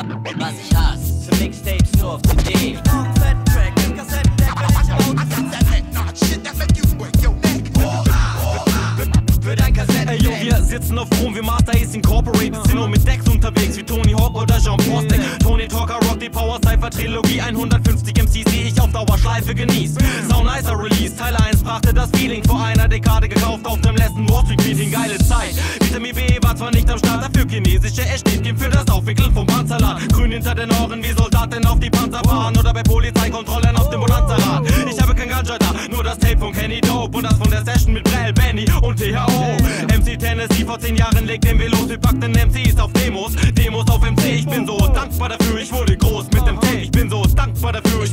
Was ich hasse, für Mixtapes nur auf CD. Ey, yo, wir sitzen auf Chrom, wir Master Ace Incorporated. Sind nur mit Decks unterwegs wie Tony Hawk oder Jean Postek. Tony Talker, Rock die Power Cypher Trilogie. 150 MCs, die ich auf Dauerschleife genieß. Sound nicer Release, Teil 1 brachte das Feeling. Vor einer Dekade gekauft auf dem letzten Wall Street Meeting. Geile Zeit. Vitamin B war zwar nicht am Start, dafür chinesische Eschstäbchen für das Aufwickeln vom Panzerland. Grün hinter den Ohren wie Soldaten auf die Panzer fahren. Oder bei Polizeikontrollen auf dem Bonanza-Rad. Ich habe kein Ganja da, nur das Tape von Kenny Dope. Und das von der Session mit Brell, Benny und THO. MC Tennessee vor 10 Jahren legt den Velos, wir packten MCs auf Demos, Demos auf MC. Ich bin so dankbar dafür, ich wurde groß mit dem Tape. Ich bin so dankbar dafür,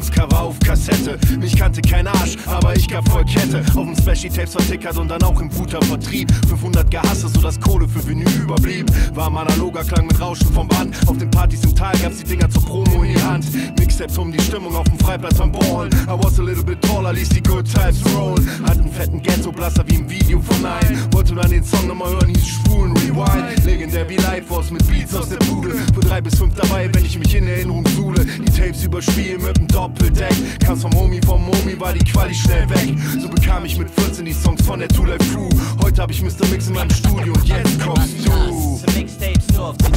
Zeitungscover auf Kassette. Mich kannte kein Arsch, aber ich gab voll Kette. Auf dem Splashy Tapes vertickert und dann auch im Vertrieb. 500 gehasst, so dass Kohle für Vinyl überblieb. War am analoger Klang mit Rauschen vom Band. Auf den Partys im Tal gab's die Dinger zur Promo in die Hand. Mixtapes um die Stimmung auf dem Freiplatz am Ballen. I was a little bit taller, ließ die Good Times. Hatte einen fetten Ghetto-Blaster wie im Video von Nine. Wollte dann den Song nochmal hören, hieß Spulen Rewind. Legendär wie Lightforce mit Beats aus der Bude. Für drei bis fünf dabei, wenn ich mich in Erinnerung suhle. Die Tapes überspielen mit dem Doppeldeck. Kam's vom Homie, vom Momi war die Quali schnell weg. So bekam ich mit 14 die Songs von der Two Life Crew. Heute hab ich Mr. Mix in meinem Studio und jetzt kommst du. Mixtapes nur auf.